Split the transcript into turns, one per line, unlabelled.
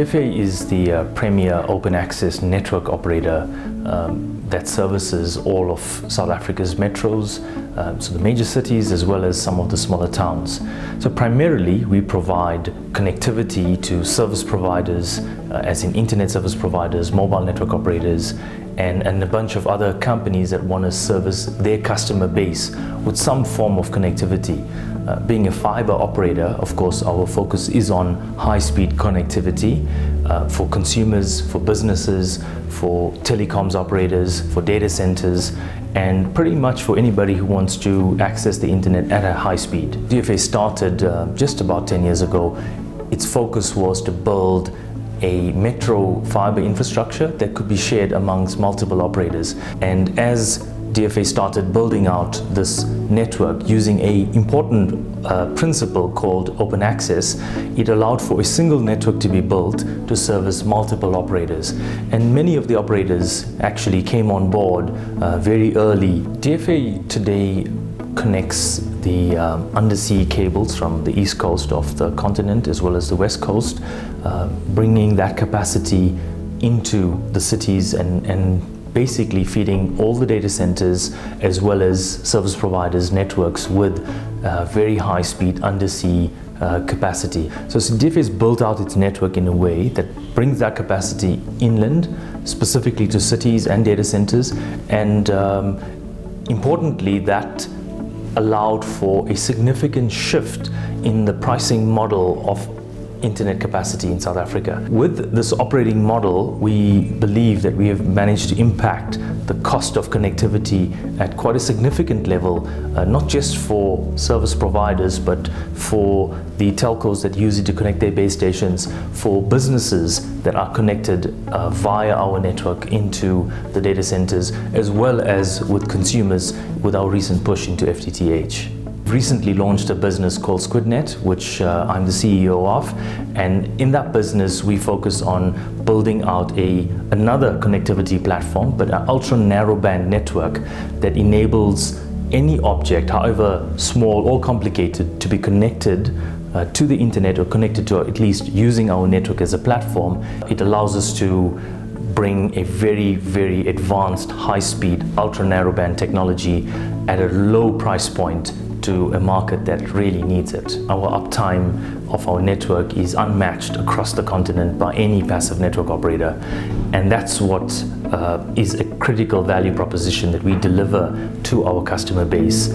DFA is the uh, premier open access network operator um, that services all of South Africa's metros, um, so the major cities as well as some of the smaller towns. So primarily we provide connectivity to service providers, uh, as in internet service providers, mobile network operators, and, and a bunch of other companies that want to service their customer base with some form of connectivity. Uh, being a fiber operator, of course, our focus is on high-speed connectivity uh, for consumers, for businesses, for telecoms operators, for data centers, and pretty much for anybody who wants to access the internet at a high speed. DFA started uh, just about 10 years ago. Its focus was to build a metro fiber infrastructure that could be shared amongst multiple operators. And as DFA started building out this network using a important uh, principle called open access. It allowed for a single network to be built to service multiple operators. And many of the operators actually came on board uh, very early. DFA today connects the um, undersea cables from the east coast of the continent as well as the west coast, uh, bringing that capacity into the cities and, and basically feeding all the data centers as well as service providers networks with uh, very high speed undersea uh, capacity. So DFA has built out its network in a way that brings that capacity inland, specifically to cities and data centers, and um, importantly that allowed for a significant shift in the pricing model of internet capacity in South Africa. With this operating model, we believe that we have managed to impact the cost of connectivity at quite a significant level, uh, not just for service providers, but for the telcos that use it to connect their base stations, for businesses that are connected uh, via our network into the data centers, as well as with consumers with our recent push into FTTH recently launched a business called SqwidNet, which uh, I'm the CEO of. And in that business, we focus on building out a another connectivity platform, but an ultra narrowband network that enables any object, however small or complicated, to be connected uh, to the internet or connected to at least using our network as a platform. It allows us to bring a very, very advanced, high-speed, ultra-narrowband technology at a low price point to a market that really needs it. Our uptime of our network is unmatched across the continent by any passive network operator. And that's what uh, is a critical value proposition that we deliver to our customer base.